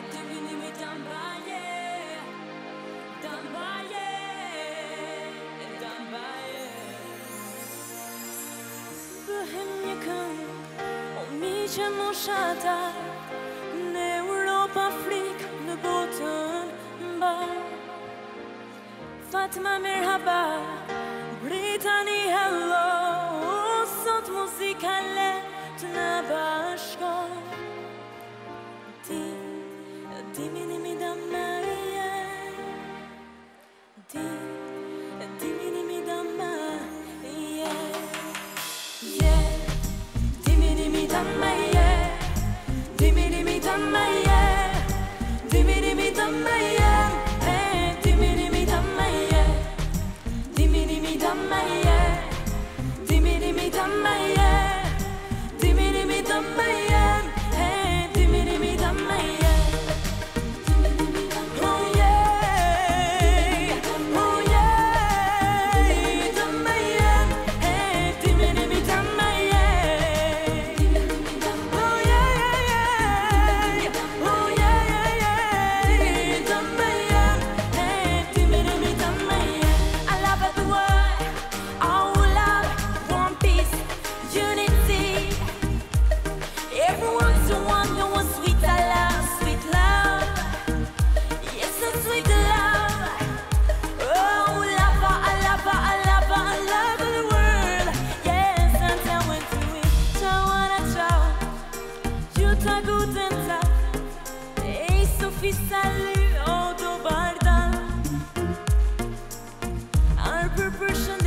E të pinimi të mbaje, të mbaje, të mbaje Bëhem një këmë, o mi që më shata Në Europë, Afrikë, në botën mba Fatma Merhaba, Britani Hello Sot muzika të në bashko Damn o Arper person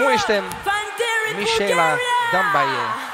Muistem Michela Dambaie.